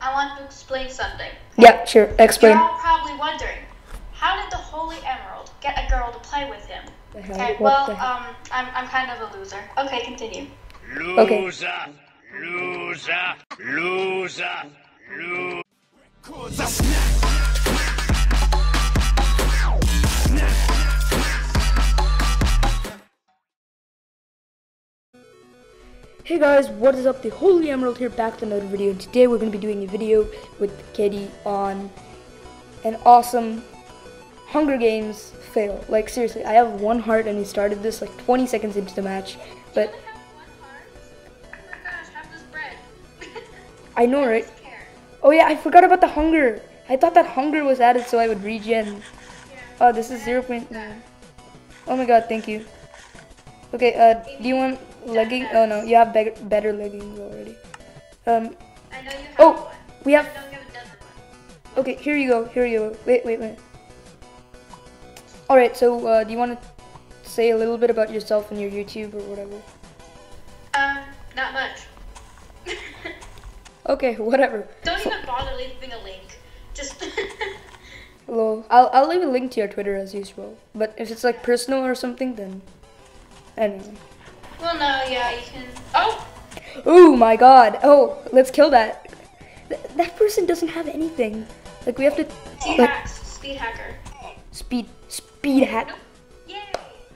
I want to explain something. Yeah, sure. Explain. You're all probably wondering, how did the Holy Emerald get a girl to play with him? Okay, well, um, I'm, I'm kind of a loser. Okay, continue. Okay. Loser, loser, loser, Hey guys, what is up? The Holy Emerald here back with another video. Today we're going to be doing a video with Katie on an awesome Hunger Games fail. Like seriously, I have one heart and we started this like 20 seconds into the match. But. I know, right? Oh yeah, I forgot about the hunger. I thought that hunger was added so I would regen. Oh, this is 0. Point, oh my god, thank you. Okay, uh, do you want legging? Oh no, you have be better leggings already. Um, I know you have oh, one. we have Don't give a dozen one. Okay, here you go. Here you go. Wait, wait, wait. All right. So, uh, do you want to say a little bit about yourself and your YouTube or whatever? Um, not much. Okay, whatever. Don't even bother leaving a link. Just. Well, I'll I'll leave a link to your Twitter as usual. But if it's like personal or something, then anyway. well, no, yeah, you can. Oh! Oh my God! Oh, let's kill that. Th- that person doesn't have anything. Like we have to Speed like hacks. Speed hacker. speed speed hack. Nope. Yay!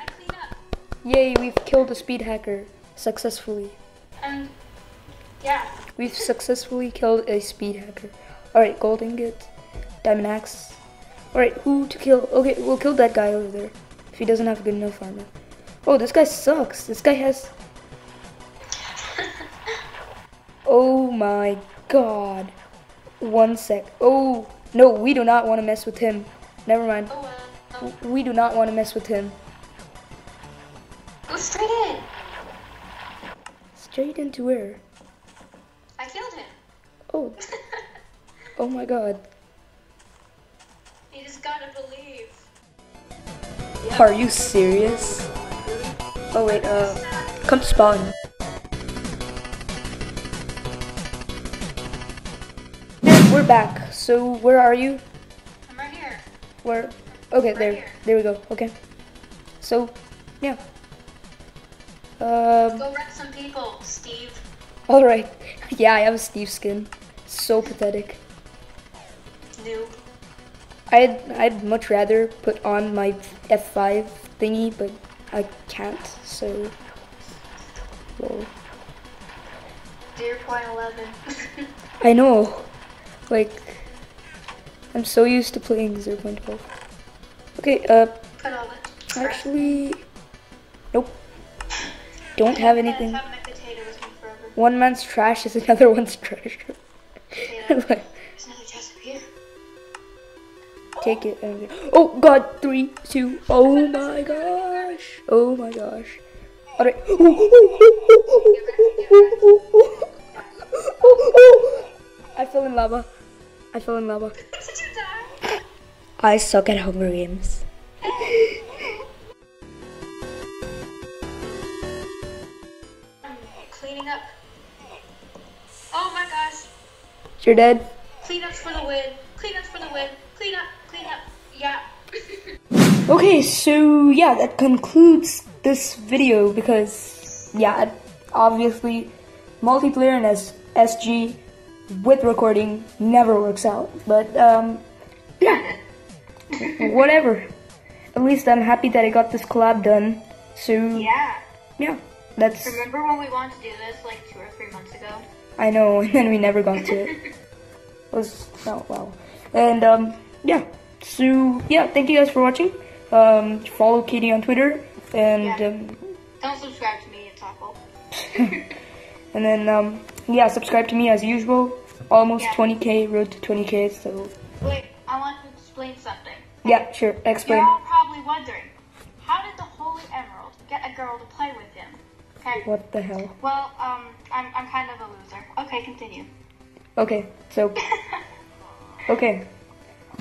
I clean up. Yay! We've killed a speed hacker successfully. And. Yeah. We've successfully killed a speed hacker. Alright, gold ingot, diamond axe. Alright, who to kill? Okay, we'll kill that guy over there. If he doesn't have a good enough armor. Oh, this guy sucks. This guy has. Oh my god. One sec. Oh, no, we do not want to mess with him. Never mind. Oh. Oh. We do not want to mess with him. Go straight in. Straight into where? I killed him. Oh, oh my god. you just gotta believe. Are you serious? Oh wait, uh, come spawn. We're back. So where are you? I'm right here. Where? Okay, Right there, here. there we go. Okay. So, yeah. Um. Go wreck some people, Steve. All right. Yeah, I have a Steve skin. So pathetic. Noob. I'd I'd much rather put on my F5 thingy, but I can't. So. Deer point 11. I know. Like, I'm so used to playing 0.12. Okay, uh, Put all the. actually, nope. Don't have anything. Have my potato with me forever. One man's trash is another one's treasure. Like, Take it. and- Oh God! Three, two. Oh my gosh! Oh my gosh! All right. I fell in lava. I fell in lava. Did you die? I suck at Hunger Games. Cleaning up. Oh my gosh. You're dead. Cleanups for the win. Cleanups for the win. Clean up. Clean up. Yeah. Okay, so yeah, that concludes this video because yeah, obviously multiplayer and S- SG with recording never works out. But um, yeah, whatever. At least I'm happy that I got this collab done. So yeah. yeah, that's Remember when we wanted to do this like two or three months ago? I know, and then we never got to it. It was oh wow, and um yeah. So yeah, thank you guys for watching. Um, follow Katie on Twitter and. Yeah. Um, Don't subscribe to me, it's awful. And then, um, yeah, subscribe to me as usual. Almost Yeah. 20k, road to 20k, so Wait, I want to explain something. yeah, sure, explain. You're all probably wondering, how did the Holy Emerald get a girl to play with him? Okay. What the hell? Well, um, I'm, I'm kind of a loser. Okay, continue. Okay, so, okay.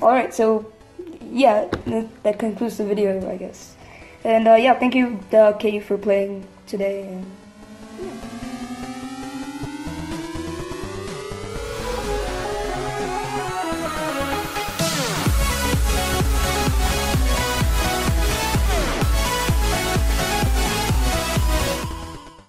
Alright, so, yeah, that concludes the video, I guess. And uh, yeah, thank you, uh, for playing today. And, yeah.